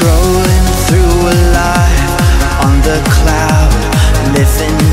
Scrolling through a life on the cloud, living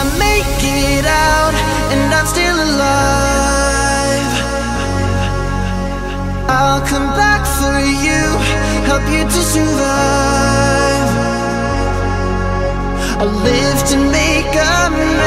I make it out and I'm still alive, I'll come back for you, help you to survive. I'll live to make amends.